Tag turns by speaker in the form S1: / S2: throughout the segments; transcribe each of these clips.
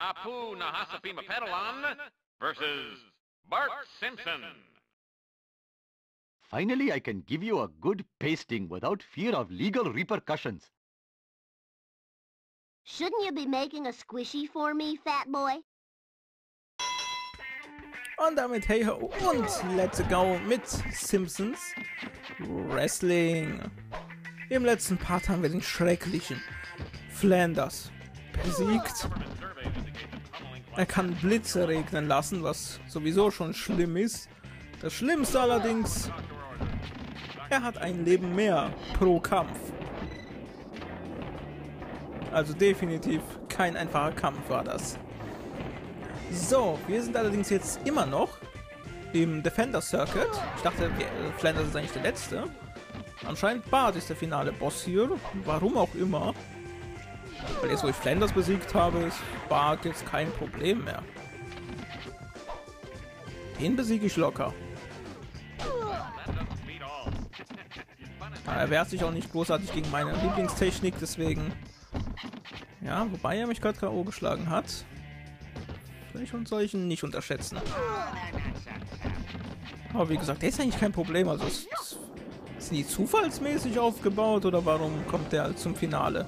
S1: Apu Nahasapima Pedalon versus Bart Simpson.
S2: Finally, I can give you a good pasting without fear of legal repercussions.
S3: Shouldn't you be making a squishy for me, fat boy?
S4: Und damit hey ho und let's go mit Simpsons Wrestling. Im letzten Part haben wir den schrecklichen Flanders besiegt. Er kann Blitze regnen lassen, was sowieso schon schlimm ist. Das Schlimmste allerdings, er hat ein Leben mehr pro Kampf. Also definitiv kein einfacher Kampf war das. So, wir sind allerdings jetzt immer noch im Defender Circuit. Ich dachte, Flanders ist eigentlich der letzte. Anscheinend Bart ist der finale Boss hier. Warum auch immer. Weil jetzt, wo ich Flanders besiegt habe, ist Bart jetzt kein Problem mehr. Den besiege ich locker. Er wehrt sich auch nicht großartig gegen meine Lieblingstechnik, deswegen... Ja, wobei er mich gerade K.O. geschlagen hat. Vielleicht und solchen nicht unterschätzen. Aber wie gesagt, der ist eigentlich kein Problem. Also ist, ist die zufallsmäßig aufgebaut oder warum kommt der zum Finale?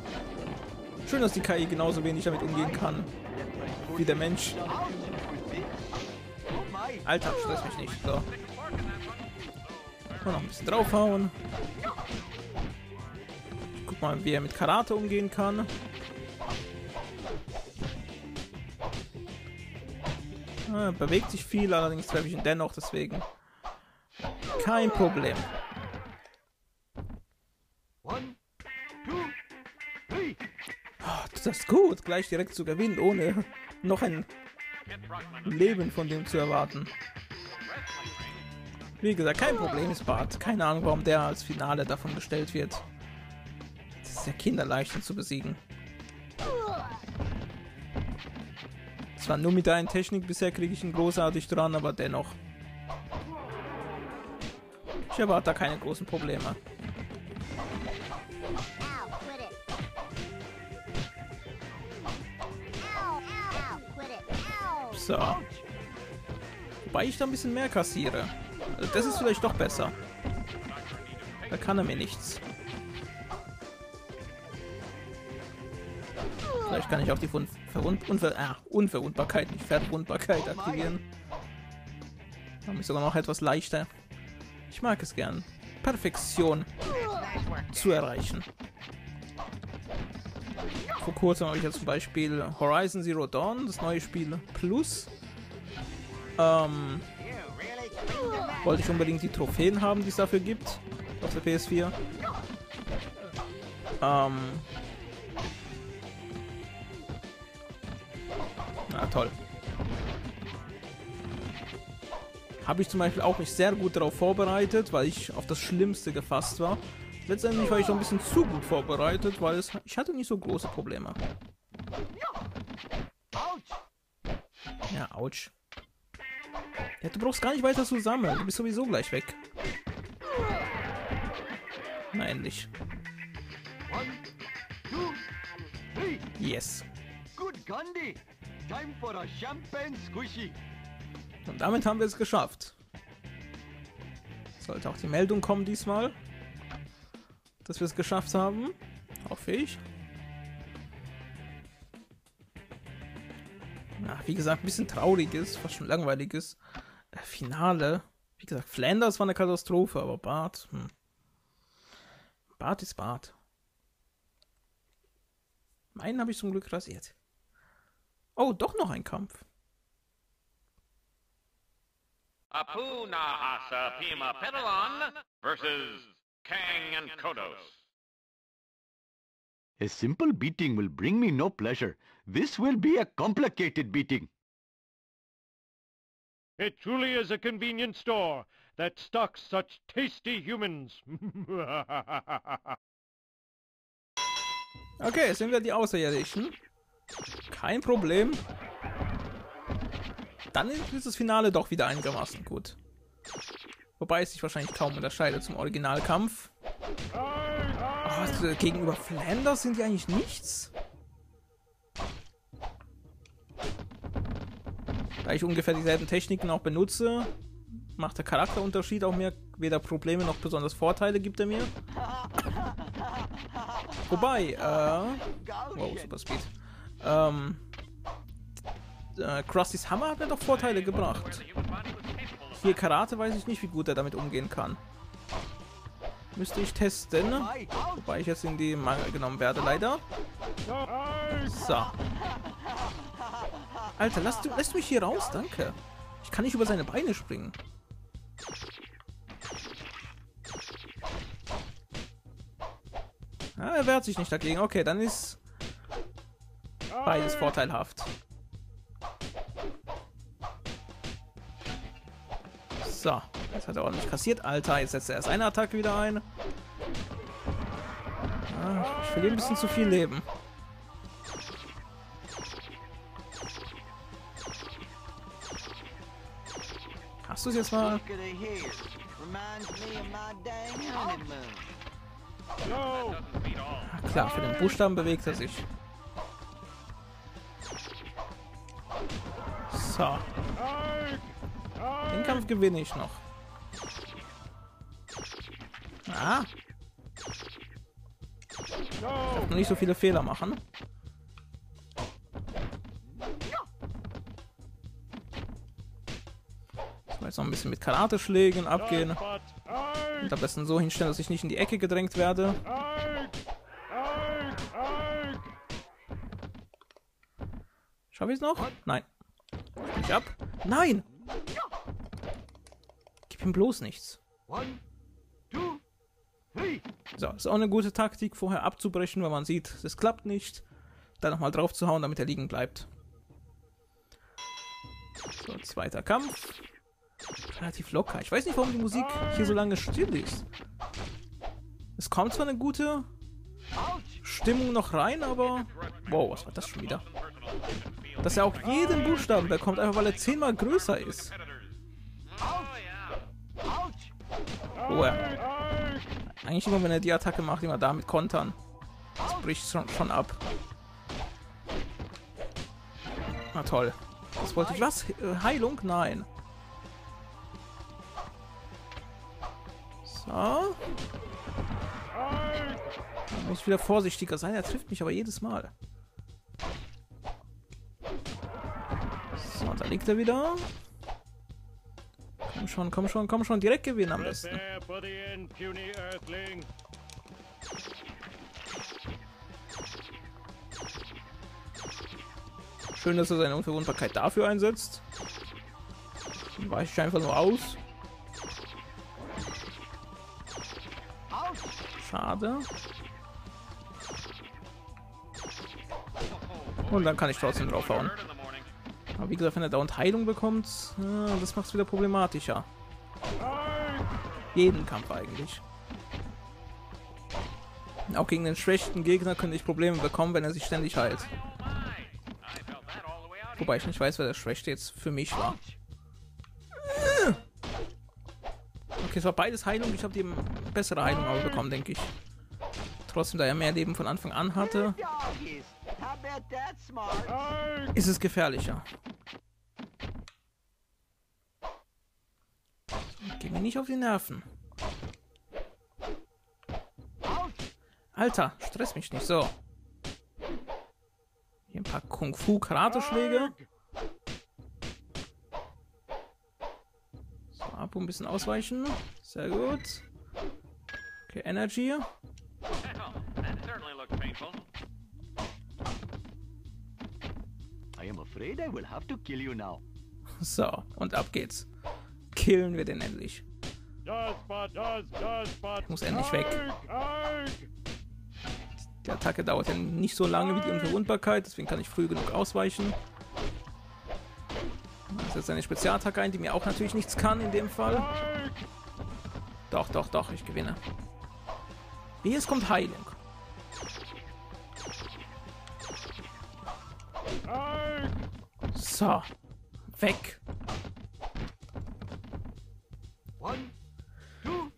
S4: Schön, dass die KI genauso wenig damit umgehen kann wie der Mensch. Alter, stress mich nicht. So. Mal noch ein bisschen draufhauen. Ich guck mal, wie er mit Karate umgehen kann. Ah, bewegt sich viel, allerdings treffe ich ihn dennoch, deswegen kein Problem. Das ist gut, gleich direkt zu gewinnen, ohne noch ein Leben von dem zu erwarten. Wie gesagt, kein Problem ist Bart. Keine Ahnung, warum der als Finale davon gestellt wird. Das ist ja kinderleicht, zu besiegen. Zwar nur mit einer Technik bisher kriege ich ihn großartig dran, aber dennoch. Ich erwarte da keine großen Probleme. So. Wobei ich da ein bisschen mehr kassiere. Also das ist vielleicht doch besser. Da kann er mir nichts. Vielleicht kann ich auch die Verwund Unver ah, Unverwundbarkeit, nicht Verwundbarkeit aktivieren. Mache mich sogar noch etwas leichter. Ich mag es gern. Perfektion zu erreichen. Vor kurzem habe ich jetzt zum Beispiel Horizon Zero Dawn, das neue Spiel Plus. Ähm, wollte ich unbedingt die Trophäen haben, die es dafür gibt. Auf der PS4. Ähm, Na toll. Habe ich zum Beispiel auch mich sehr gut darauf vorbereitet, weil ich auf das Schlimmste gefasst war. Letztendlich war ich noch ein bisschen zu gut vorbereitet, weil es, ich hatte nicht so große Probleme. Ja, ouch. Ja, du brauchst gar nicht weiter zu sammeln. Du bist sowieso gleich weg. Na, endlich. Yes. Und damit haben wir es geschafft. Sollte auch die Meldung kommen diesmal, dass wir es geschafft haben. Hoffe ich. Na, wie gesagt, ein bisschen trauriges, fast schon langweiliges äh, Finale. Wie gesagt, Flanders war eine Katastrophe, aber Bart, hm. Bart ist Bart. Meinen habe ich zum Glück rasiert. Oh, doch noch ein Kampf.
S1: Apu Nahasa Pima Pedalon versus Kang and Kodos.
S2: A simple beating will bring me no pleasure. This will be a complicated beating.
S5: It truly is a convenient store that stocks such tasty humans.
S4: okay, sind wir die Außerirdischen. Kein Problem. Dann ist das Finale doch wieder einigermaßen gut. Wobei es sich wahrscheinlich kaum unterscheidet zum Originalkampf. Oh, gegenüber Flanders sind die eigentlich nichts. Da ich ungefähr dieselben Techniken auch benutze, macht der Charakterunterschied auch mir weder Probleme noch besonders Vorteile gibt er mir. Wobei, äh, wow, Super Speed. Ähm, äh, Krusty's Hammer hat mir doch Vorteile gebracht. Hier Karate weiß ich nicht, wie gut er damit umgehen kann. Müsste ich testen. Wobei ich jetzt in die Mangel genommen werde, leider. So. Alter, lass du, lässt mich hier raus, danke. Ich kann nicht über seine Beine springen. Ah, er wehrt sich nicht dagegen. Okay, dann ist beides vorteilhaft. So, jetzt hat er ordentlich kassiert. Alter, jetzt setzt er erst eine Attacke wieder ein. Ah, ich verliere ein bisschen zu viel Leben. Hast du es jetzt mal? Ah, klar, für den Buchstaben bewegt er sich. So! Den! Kampf gewinne ich noch. Ah,
S5: No!
S4: noch nicht so viele Fehler machen. So, jetzt noch ein bisschen mit Karate-Schlägen abgehen. Und am besten so hinstellen, dass ich nicht in die Ecke gedrängt werde. Schaffe ich es noch? Nein. Ich ab? Nein! Ihm bloß nichts.
S2: One, two.
S4: So, ist auch eine gute Taktik, vorher abzubrechen, wenn man sieht, es klappt nicht. Dann nochmal drauf zu hauen, damit er liegen bleibt. So, zweiter Kampf. Relativ locker. Ich weiß nicht, warum die Musik hier so lange still ist. Es kommt zwar eine gute Stimmung noch rein, aber... Wow, was war das schon wieder? Dass er auch jeden Buchstaben bekommt, einfach weil er zehnmal größer ist. Oh ja. Eigentlich immer, wenn er die Attacke macht, immer damit kontern. Das bricht schon, schon ab. Na toll. Das wollte ich. Was? Äh, Heilung? Nein. So. Da muss ich wieder vorsichtiger sein. Er trifft mich aber jedes Mal. So, da liegt er wieder. Komm schon, komm schon, komm schon. Direkt gewinnen am besten. Schön, dass er seine Unverwundbarkeit dafür einsetzt. Dann weiche ich einfach nur aus. Schade. Und dann kann ich trotzdem draufhauen. Aber wie gesagt, wenn er dauernd Heilung bekommt, äh, das macht es wieder problematischer. Jeden Kampf eigentlich. Auch gegen den schwächsten Gegner könnte ich Probleme bekommen, wenn er sich ständig heilt. Wobei ich nicht weiß, wer der Schwächste jetzt für mich war. Okay, es war beides Heilung. Ich habe die bessere Heilung aber bekommen, denke ich. Trotzdem, da er mehr Leben von Anfang an hatte, ist es gefährlicher. Geh mir nicht auf die Nerven. Alter, stress mich nicht so. Hier ein paar Kung-Fu-Karate-Schläge. So, ab und ein bisschen ausweichen. Sehr gut. Okay, Energy.
S2: Afraid I will have to kill you now.
S4: So, und ab geht's. Killen wir den endlich.
S5: But.
S4: muss endlich weg. Die Attacke dauert ja nicht so lange wie die Unverwundbarkeit, deswegen kann ich früh genug ausweichen. Das setzt eine Spezialattacke ein, die mir auch natürlich nichts kann in dem Fall. Doch, doch, doch, ich gewinne. Wie es kommt Heilung. So. Weg.
S2: One, two,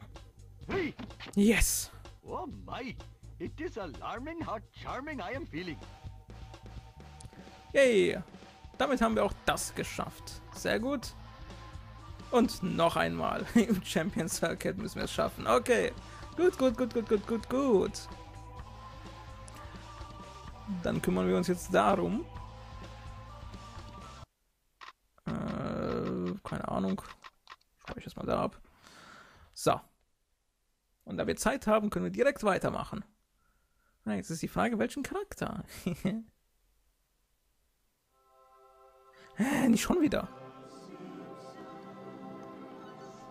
S2: three.
S4: Yes.
S2: Oh my! It is alarming how charming I am feeling.
S4: Yay. damit haben wir auch das geschafft. Sehr gut. Und noch einmal im Champion Circuit müssen wir es schaffen. Okay. Gut, gut, gut, gut, gut, gut, gut. Dann kümmern wir uns jetzt darum. Keine Ahnung. Ich das mal da ab. So. Und da wir Zeit haben, können wir direkt weitermachen. Na, jetzt ist die Frage, welchen Charakter? Hä, nicht schon wieder.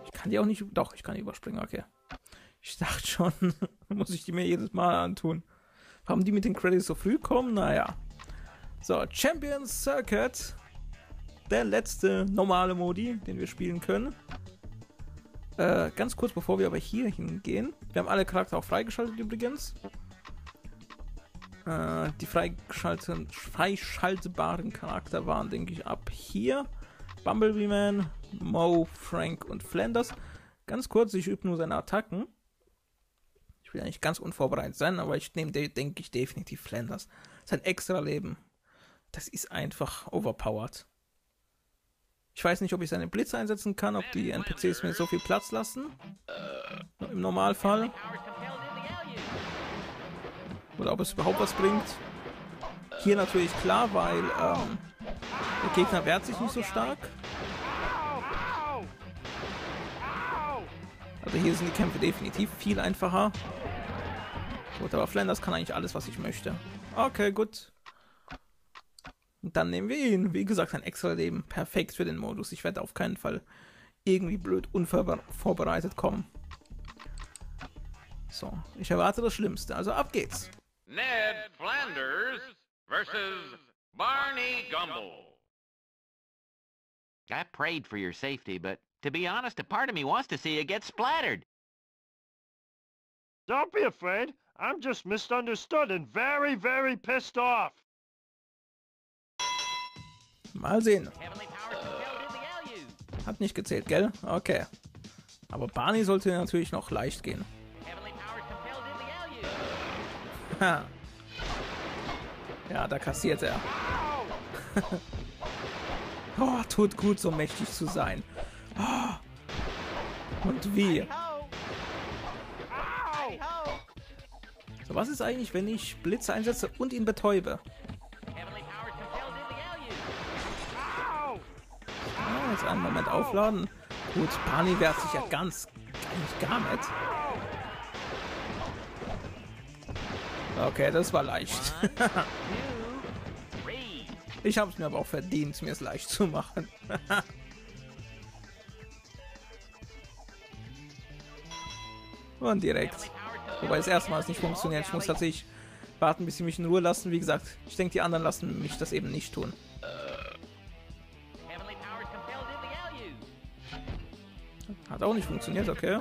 S4: Ich kann die auch nicht... Doch, ich kann die überspringen, okay. Ich dachte schon, muss ich die mir jedes Mal antun. Haben die mit den Credits so früh kommen? Naja. So, Champions Circuit. Der letzte normale Modi, den wir spielen können. Äh, ganz kurz bevor wir aber hier hingehen. Wir haben alle Charakter auch freigeschaltet übrigens. Äh, die freischaltbaren Charakter waren, denke ich, ab hier. Bumblebee Man, Mo, Frank und Flanders. Ganz kurz, ich übe nur seine Attacken. Ich will ja nicht ganz unvorbereitet sein, aber ich nehme, denke ich, definitiv Flanders. Sein extra Leben. Das ist einfach overpowered. Ich weiß nicht, ob ich seine Blitze einsetzen kann, ob die NPCs mir so viel Platz lassen. Im Normalfall. Oder ob es überhaupt was bringt. Hier natürlich klar, weil ähm, der Gegner wehrt sich nicht so stark. Also hier sind die Kämpfe definitiv viel einfacher. Gut, aber Flanders kann eigentlich alles, was ich möchte. Okay, gut. Und dann nehmen wir ihn. Wie gesagt, ein extra Leben. Perfekt für den Modus. Ich werde auf keinen Fall irgendwie blöd unvorbereitet kommen. So, ich erwarte das Schlimmste. Also ab geht's.
S1: Ned Flanders versus Barney Gumble.
S6: I prayed for your safety, but to be honest, a part of me wants to see you get splattered.
S5: Don't be afraid. I'm just misunderstood and very, very pissed off.
S4: Mal sehen. Hat nicht gezählt, gell? Okay. Aber Barney sollte natürlich noch leicht gehen. Ha. Ja, da kassiert er. oh, tut gut, so mächtig zu sein. Oh. Und wie? So, was ist eigentlich, wenn ich Blitze einsetze und ihn betäube? Einen Moment aufladen. Gut, Barney wehrt sich ja ganz, eigentlich gar nicht. Okay, das war leicht. ich habe es mir aber auch verdient, mir es leicht zu machen. Und direkt. Wobei es erstmals nicht funktioniert. Ich muss tatsächlich warten, bis sie mich in Ruhe lassen. Wie gesagt, ich denke, die anderen lassen mich das eben nicht tun. Auch nicht funktioniert, okay.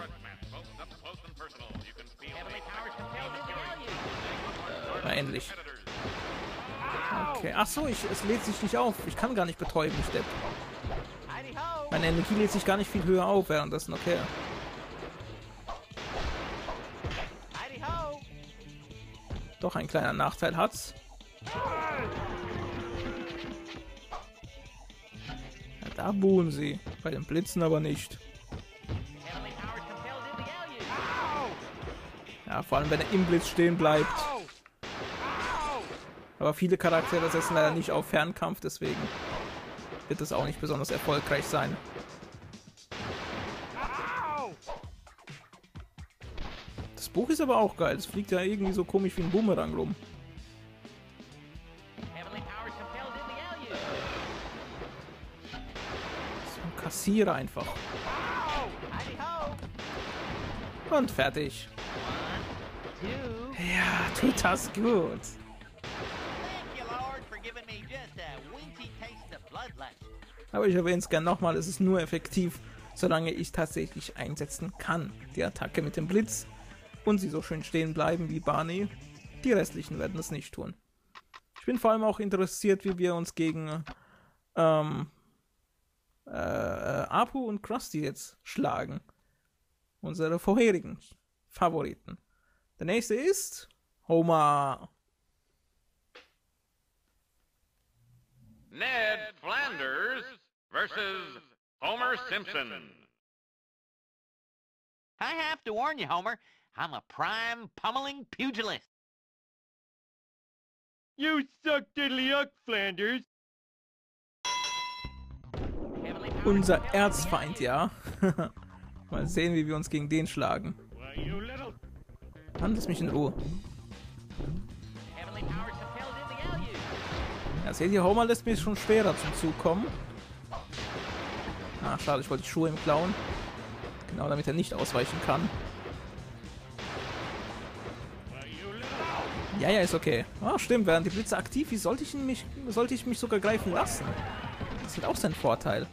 S4: Na, endlich. Okay. Ach es lädt sich nicht auf. Ich kann gar nicht betäuben, Depp. Meine Energie lädt sich gar nicht viel höher auf währenddessen, okay. Doch ein kleiner Nachteil hat's. Da buhen sie. Bei den Blitzen aber nicht. Ja, vor allem wenn er im Blitz stehen bleibt. Aber viele Charaktere setzen leider nicht auf Fernkampf, deswegen wird es auch nicht besonders erfolgreich sein. Das Buch ist aber auch geil. Es fliegt ja irgendwie so komisch wie ein Bumerang rum. So, kassiere einfach. Und fertig. Ja, tut das gut. Aber ich erwähne es gerne nochmal, es ist nur effektiv, solange ich tatsächlich einsetzen kann. Die Attacke mit dem Blitz und sie so schön stehen bleiben wie Barney. Die restlichen werden es nicht tun. Ich bin vor allem auch interessiert, wie wir uns gegen ähm, äh, Apu und Krusty jetzt schlagen. Unsere vorherigen Favoriten. Der nächste ist Homer.
S1: Ned Flanders versus Homer Simpson.
S6: I have to warn you, Homer. I'm a prime pummeling pugilist.
S5: You suck diddly-uck, Flanders.
S6: Heavily powered
S4: Unser Erzfeind, ja. Mal sehen, wie wir uns gegen den schlagen. Mann, lass mich in Ruhe. Ja, seht ihr, Homer lässt mich schon schwerer zum Zug kommen. Ah, schade, ich wollte die Schuhe ihm klauen. Genau, damit er nicht ausweichen kann. Ja, ja, ist okay. Ah, stimmt, während die Blitze aktiv, wie sollte ich ihn mich, sollte ich mich sogar greifen lassen? Das hat auch seinen Vorteil.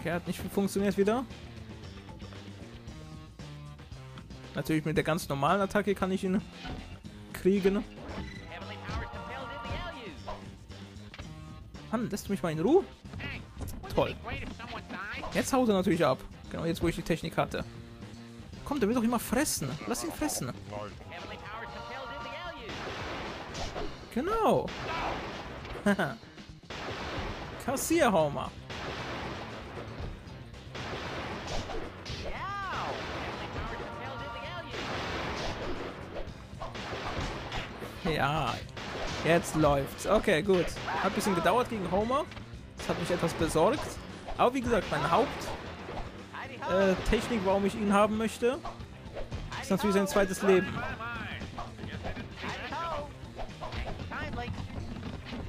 S4: Okay, hat nicht funktioniert wieder. Natürlich mit der ganz normalen Attacke kann ich ihn kriegen. Mann, lässt du mich mal in Ruhe? Toll. Jetzt haut er natürlich ab. Genau, jetzt wo ich die Technik hatte. Komm, der will doch immer fressen. Lass ihn fressen. Genau. Kassier, Homer. Ja, jetzt läuft's. Okay, gut. Hat ein bisschen gedauert gegen Homer. Das hat mich etwas besorgt. Aber wie gesagt, meine Haupttechnik, äh, warum ich ihn haben möchte, ist natürlich sein zweites Leben.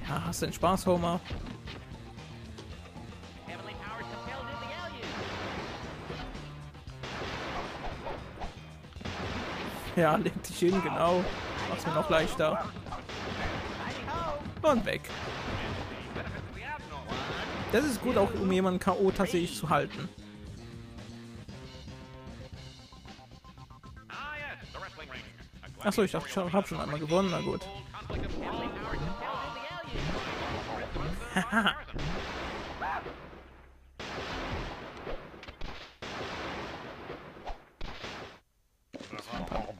S4: Ja, hast du den Spaß, Homer? Ja, leg dich hin, genau. Mach's mir noch leichter. Und weg. Das ist gut, auch um jemanden K.O. tatsächlich zu halten. Achso, ich dachte, ich hab schon einmal gewonnen. Na gut.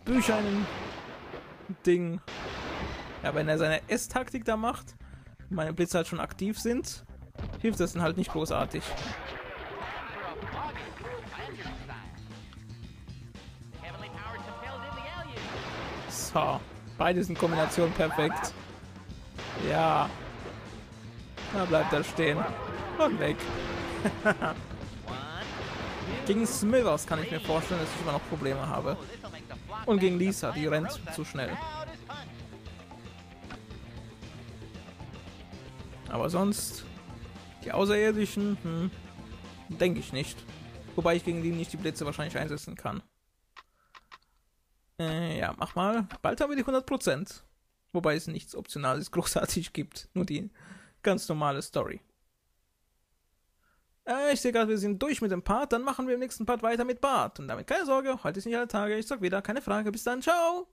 S4: Bücher in Ding. Ja, wenn er seine S-Taktik da macht, meine Blitze halt schon aktiv sind, hilft das dann halt nicht großartig. So, beides in Kombination perfekt. Ja. Da bleibt er stehen. Und weg. Gegen Smithers kann ich mir vorstellen, dass ich immer noch Probleme habe. Und gegen Lisa, die rennt zu schnell. Aber sonst, die Außerirdischen, hm, denke ich nicht. Wobei ich gegen die nicht die Blitze wahrscheinlich einsetzen kann. Äh, ja, mach mal. Bald haben wir die 100%. Wobei es nichts Optionales großartig gibt. Nur die ganz normale Story. Äh, ich sehe gerade, wir sind durch mit dem Part. Dann machen wir im nächsten Part weiter mit Bart. Und damit keine Sorge, heute ist nicht alle Tage. Ich sag wieder, keine Frage. Bis dann, ciao!